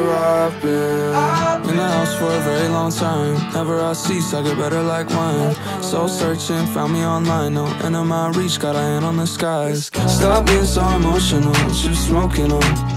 where I've been. In the house for a very long time. Never I cease, I get better like wine. Soul searching, found me online. No end of my reach, got a hand on the skies. Stop being so emotional, just smoking on?